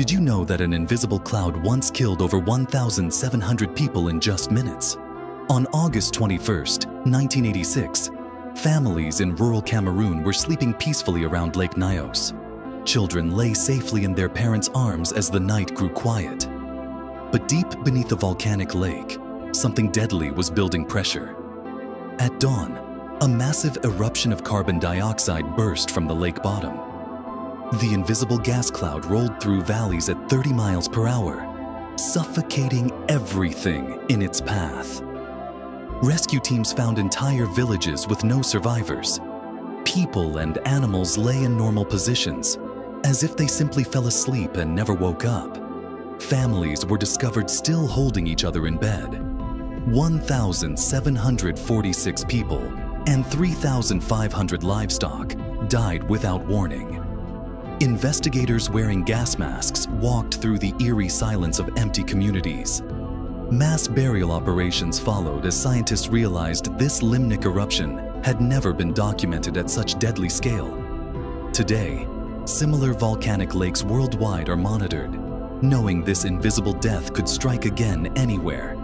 Did you know that an invisible cloud once killed over 1,700 people in just minutes? On August 21, 1986, families in rural Cameroon were sleeping peacefully around Lake Nyos. Children lay safely in their parents' arms as the night grew quiet. But deep beneath the volcanic lake, something deadly was building pressure. At dawn, a massive eruption of carbon dioxide burst from the lake bottom. The invisible gas cloud rolled through valleys at 30 miles per hour, suffocating everything in its path. Rescue teams found entire villages with no survivors. People and animals lay in normal positions, as if they simply fell asleep and never woke up. Families were discovered still holding each other in bed. 1,746 people and 3,500 livestock died without warning. Investigators wearing gas masks walked through the eerie silence of empty communities. Mass burial operations followed as scientists realized this limnic eruption had never been documented at such deadly scale. Today, similar volcanic lakes worldwide are monitored, knowing this invisible death could strike again anywhere